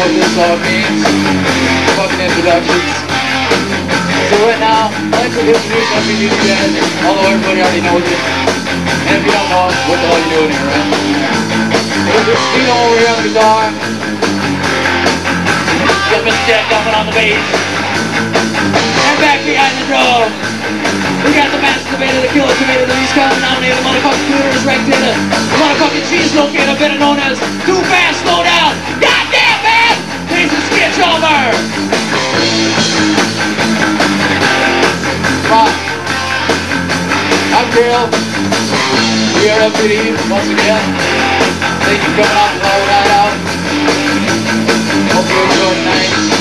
what this song means. Fucking introductions. So right now, I'd like to introduce something to you guys, although everybody already knows it. And if you don't know it, what the hell you doing here, right? There's this Stino over here on the guitar. Got Mr. Jack Duffin on the bass. And back behind the drums, we got the master tomato, the killer tomato, the least common nominator, the motherfucking tutor is in it. The motherfucking cheese locator, better known as Too Fast, Slow Down. Goddamn, man! He's a sketch over! Rock. I'm Carol. We are MPD once again. Thank you for coming out to our night out. Hope you enjoy tonight.